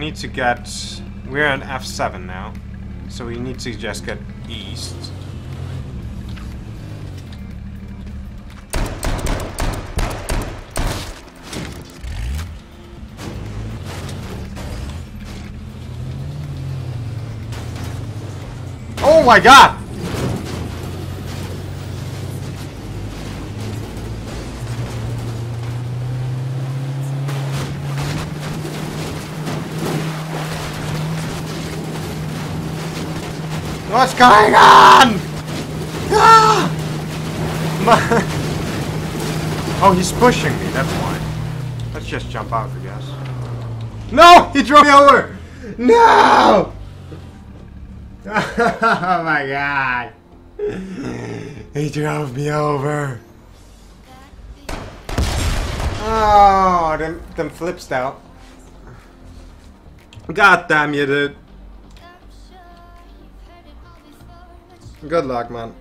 need to get... We're on F7 now. So we need to just get east. Oh my god! What's going on? Ah! Oh, he's pushing me, that's why. Let's just jump out, I guess. No! He drove me over! No! oh my god. He drove me over. Oh, them, them flips out. God damn you, dude. Good luck, man.